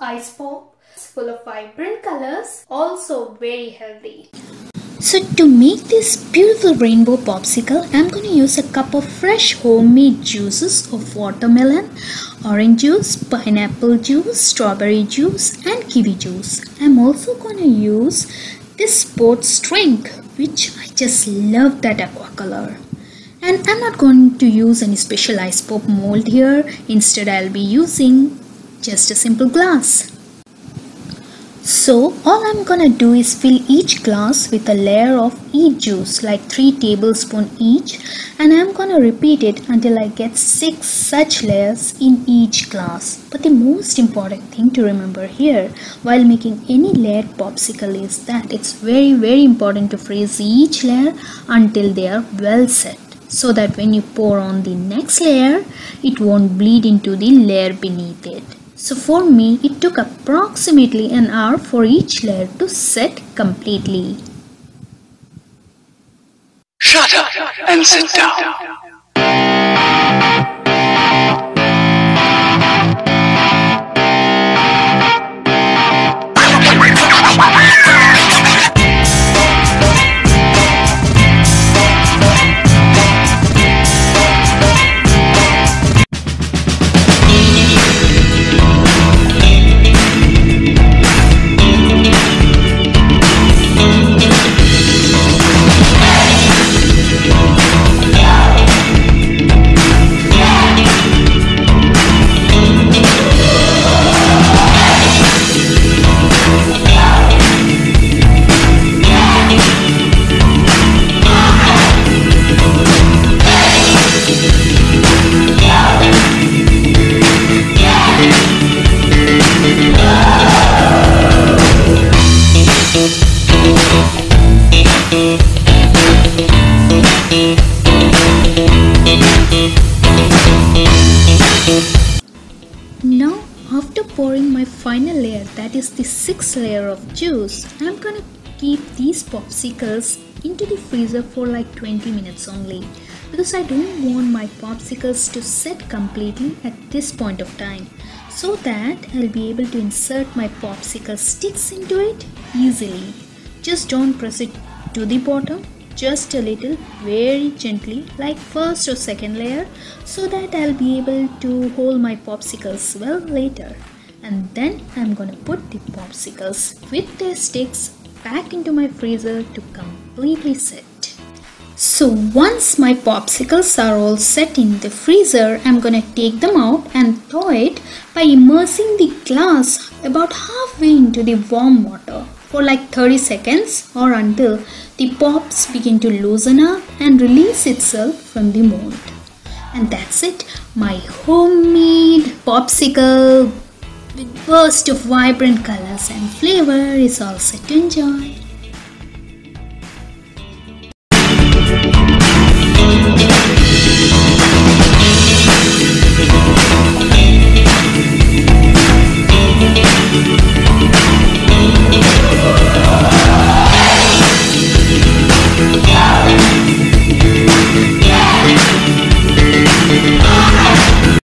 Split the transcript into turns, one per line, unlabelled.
ice pop. It's full of vibrant colors, also very healthy.
So to make this beautiful rainbow popsicle, I'm going to use a cup of fresh homemade juices of watermelon, orange juice, pineapple juice, strawberry juice and kiwi juice. I'm also going to use this sports drink which I just love that aqua color. And I'm not going to use any specialized pop mold here. Instead I'll be using just a simple glass. So all I'm gonna do is fill each glass with a layer of each juice like 3 tablespoon each and I'm gonna repeat it until I get 6 such layers in each glass. But the most important thing to remember here while making any layered popsicle is that it's very very important to freeze each layer until they are well set so that when you pour on the next layer it won't bleed into the layer beneath it. So for me, it took approximately an hour for each layer to set completely.
Shut up and sit down.
After pouring my final layer that is the sixth layer of juice I'm gonna keep these popsicles into the freezer for like 20 minutes only because I don't want my popsicles to set completely at this point of time so that I'll be able to insert my popsicle sticks into it easily. Just don't press it to the bottom just a little very gently like first or second layer so that I'll be able to hold my popsicles well later and then I'm gonna put the popsicles with their sticks back into my freezer to completely set. So once my popsicles are all set in the freezer, I'm gonna take them out and thaw it by immersing the glass about halfway into the warm water for like 30 seconds or until the pops begin to loosen up and release itself from the mold. And that's it, my homemade popsicle with burst of vibrant colors and flavor is all set to enjoy.